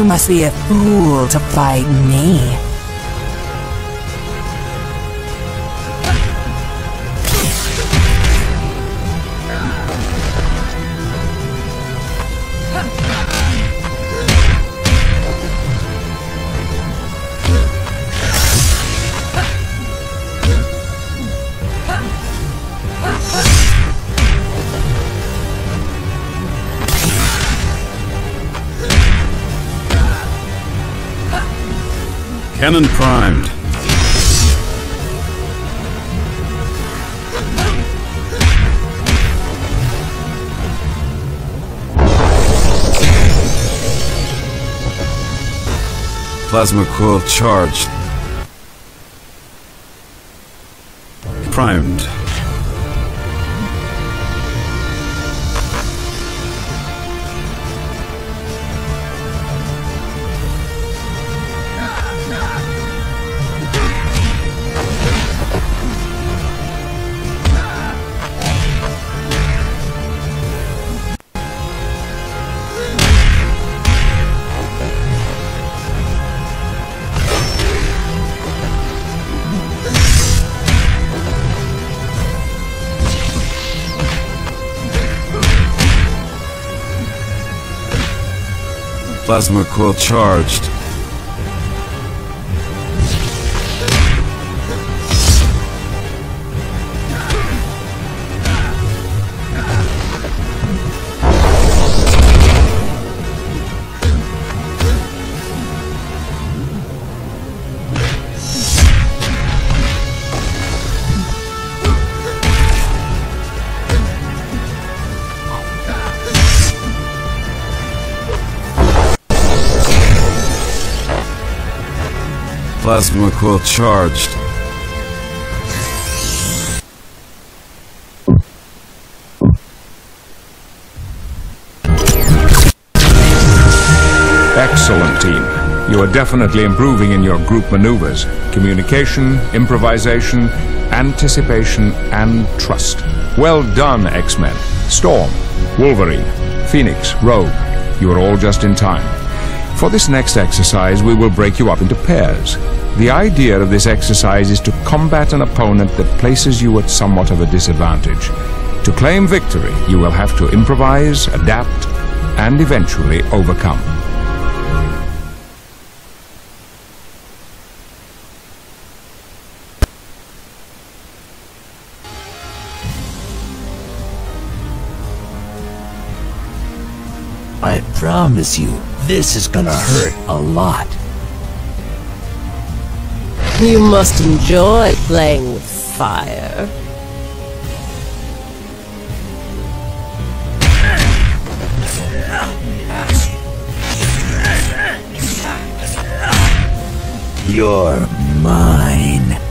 You must be a fool to fight me. Cannon primed. Plasma coil charged. Primed. Plasma coil charged. Plasma coil charged. Excellent team. You are definitely improving in your group maneuvers, communication, improvisation, anticipation, and trust. Well done, X-Men. Storm, Wolverine, Phoenix, Rogue. You are all just in time. For this next exercise, we will break you up into pairs. The idea of this exercise is to combat an opponent that places you at somewhat of a disadvantage. To claim victory, you will have to improvise, adapt, and eventually overcome. I promise you, this is gonna hurt a lot. You must enjoy playing with fire. You're mine.